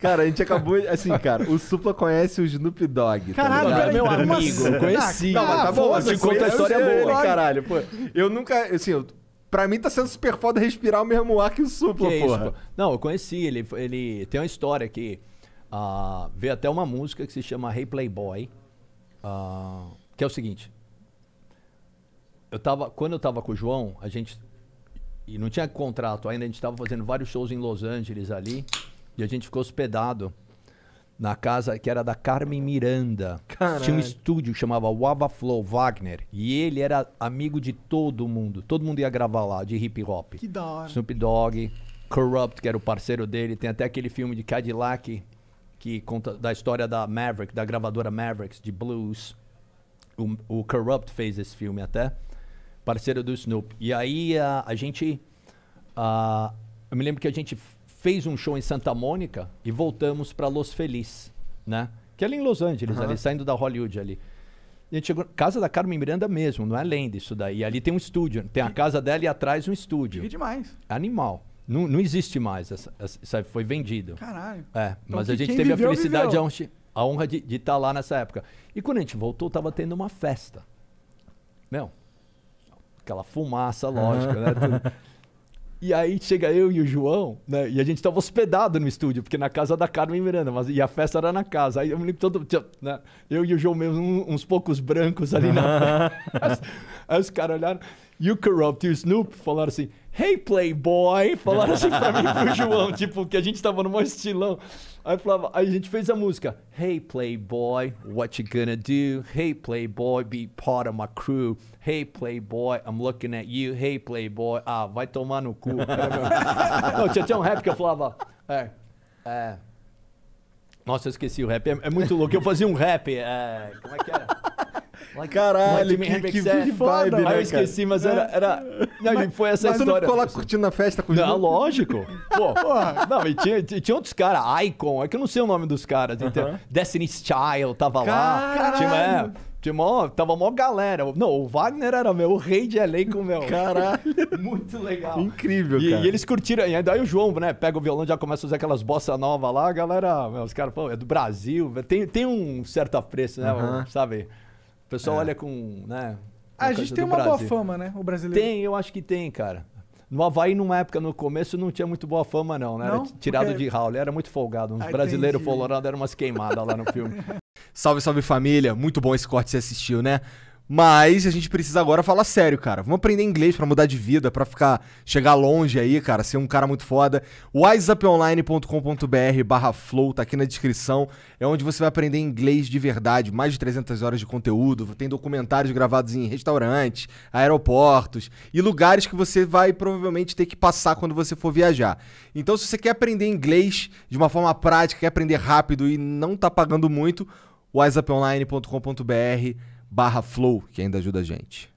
Cara, a gente acabou. Assim, cara, o Supla conhece o Snoop Dogg. tá Caralho, ligado? peraí, meu amigo, assim? eu conheci. Ah, Não, mas tá bom, você conta a história sei, boa, ele- caralho. Pô, eu nunca, assim, eu, pra mim tá sendo super foda respirar o mesmo ar que o Supla, Que isso, porra. pô? Não, eu conheci ele. Ele tem uma história que ah, veio até uma música que se chama Hey Playboy, ah, que é o seguinte. Eu tava, quando eu tava com o João, a gente e não tinha contrato ainda, a gente tava fazendo vários shows em Los Angeles ali, e a gente ficou hospedado na casa que era da Carmen Miranda. Caralho. Tinha um estúdio que chamava Wava Flow Wagner, e ele era amigo de todo mundo. Todo mundo ia gravar lá de hip hop. Que da hora. Snoop Dogg, Corrupt, que era o parceiro dele. Tem até aquele filme de Cadillac, que conta da história da Maverick, da gravadora Mavericks, de blues. O, o Corrupt fez esse filme até, parceiro do Snoop. E aí a, a gente. ah, eu me lembro que a gente fez um show em Santa Mônica e voltamos para Los Feliz, né? Que é ali em Los Angeles, ali, saindo da Hollywood ali. A gente chegou. Casa da Carmen Miranda mesmo, não é lenda isso daí. E ali tem um estúdio. Tem a casa dela e atrás um estúdio. Que demais. Animal. Não, não existe mais. Essa, essa, foi vendido. Caralho. É, mas que a gente teve a viveu, felicidade, viveu. a honra, a honra de estar lá nessa época. E quando a gente voltou, tava tendo uma festa. Meu, aquela fumaça, lógico, né? tudo. E aí chega eu e o João, né? E a gente tava hospedado no estúdio, porque na casa da Carmen Miranda, mas, e a festa era na casa. Aí eu me lembro todo. né, Eu e o João mesmo, uns poucos brancos ali na festa. Aí os caras olharam. O Corrupt e o Snoop falaram assim: Hey Playboy! Falaram assim pra mim e pro João, tipo, que a gente tava no maior estilão. Aí, falava, aí a gente fez a música: Hey Playboy, what you gonna do? Hey Playboy, be part of my crew. Hey Playboy, I'm looking at you. Hey Playboy, ah, vai tomar no cu. Não, tinha, tinha um rap que eu falava: É, é. Nossa, eu esqueci o rap. É, é muito louco. Eu fazia um rap. É, como é que era? Like- Caralho, like que- Hendrix que said. vibe, Aí né, eu esqueci, mas era. era... Não, e foi essa Mas tu não história. ficou lá curtindo a festa com o Não, lógico. Pô, não, e tinha, tinha outros caras, Icon, é que eu não sei o nome dos caras. entendeu? Destiny Style tava lá. Caralho. Tinha, é, tinha mó, tava mó galera. Não, o Wagner era meu, o rei de elenco, meu. Caralho. Muito legal. Incrível, E, cara. e eles curtiram, e daí o João, né, pega o violão, já começa a fazer aquelas bossa nova lá, a galera, meu, os caras, pô, é do Brasil, tem, tem um certo apreço, né, Aham. sabe? O pessoal olha com, né... A gente tem uma boa Brasil. fama, né? O brasileiro. Tem, eu acho que tem, cara. No Havaí, numa época, no começo, não tinha muito boa fama, não, né? Era Não? t- tirado Porque- de Raul, era muito folgado. Uns Ah, brasileiros colorados eram umas queimadas lá no filme. Salve, salve família. Muito bom esse corte que você assistiu, né? Mas a gente precisa agora falar sério, cara. Vamos aprender inglês pra mudar de vida, pra ficar chegar longe aí, cara, ser um cara muito foda. wiseuponline.com.br barra flow, tá aqui na descrição. É onde você vai aprender inglês de verdade. Mais de 300 horas de conteúdo. Tem documentários gravados em restaurantes, aeroportos e lugares que você vai provavelmente ter que passar quando você for viajar. Então, se você quer aprender inglês de uma forma prática, quer aprender rápido e não tá pagando muito, wiseuponline.com.br barra flow, que ainda ajuda a gente.